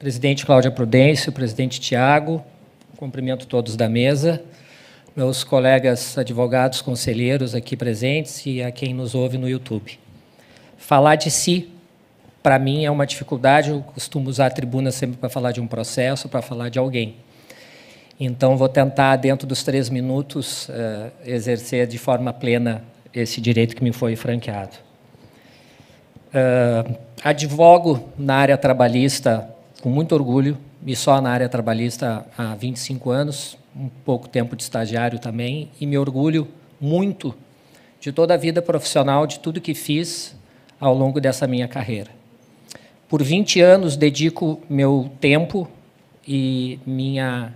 presidente Cláudia Prudêncio, presidente Tiago, cumprimento todos da mesa, meus colegas advogados, conselheiros aqui presentes e a quem nos ouve no YouTube. Falar de si, para mim, é uma dificuldade, eu costumo usar a tribuna sempre para falar de um processo, para falar de alguém. Então, vou tentar, dentro dos três minutos, uh, exercer de forma plena esse direito que me foi franqueado. Uh, advogo na área trabalhista com muito orgulho, e só na área trabalhista há 25 anos, um pouco tempo de estagiário também, e me orgulho muito de toda a vida profissional, de tudo que fiz ao longo dessa minha carreira. Por 20 anos dedico meu tempo e minha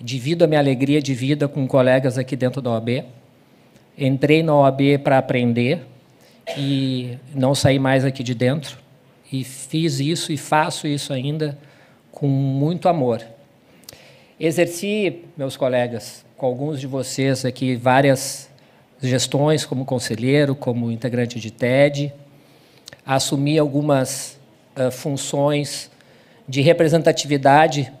divido a minha alegria de vida com colegas aqui dentro da OAB. Entrei na OAB para aprender e não saí mais aqui de dentro. E fiz isso e faço isso ainda com muito amor. Exerci, meus colegas, com alguns de vocês aqui, várias gestões como conselheiro, como integrante de TED. Assumi algumas uh, funções de representatividade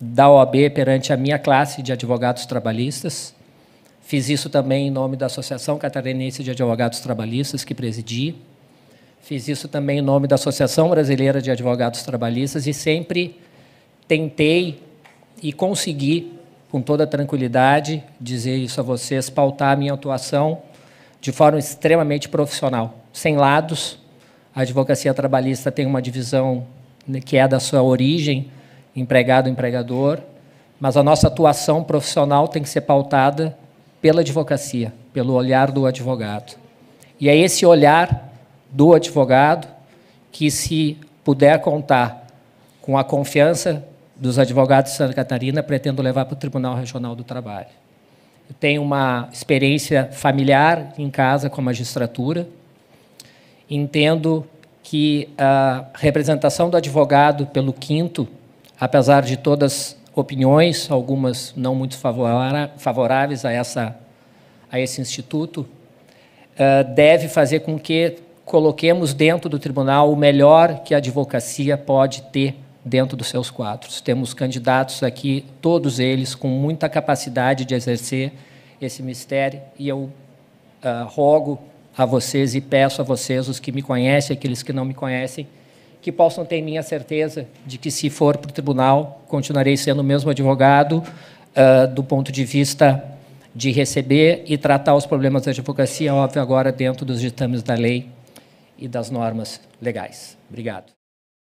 da OAB perante a minha classe de advogados trabalhistas. Fiz isso também em nome da Associação Catarinense de Advogados Trabalhistas, que presidi. Fiz isso também em nome da Associação Brasileira de Advogados Trabalhistas e sempre tentei e consegui, com toda tranquilidade, dizer isso a vocês, pautar a minha atuação de forma extremamente profissional, sem lados. A advocacia trabalhista tem uma divisão né, que é da sua origem, empregado-empregador, mas a nossa atuação profissional tem que ser pautada pela advocacia, pelo olhar do advogado. E é esse olhar do advogado que, se puder contar com a confiança dos advogados de Santa Catarina, pretendo levar para o Tribunal Regional do Trabalho. Eu tenho uma experiência familiar em casa com a magistratura. Entendo que a representação do advogado pelo quinto apesar de todas opiniões, algumas não muito favoráveis a, essa, a esse instituto, eh, deve fazer com que coloquemos dentro do tribunal o melhor que a advocacia pode ter dentro dos seus quadros. Temos candidatos aqui, todos eles com muita capacidade de exercer esse mistério, e eu uh, rogo a vocês e peço a vocês, os que me conhecem, aqueles que não me conhecem, que possam ter minha certeza de que, se for para o tribunal, continuarei sendo o mesmo advogado uh, do ponto de vista de receber e tratar os problemas da advocacia, óbvio, agora dentro dos ditames da lei e das normas legais. Obrigado.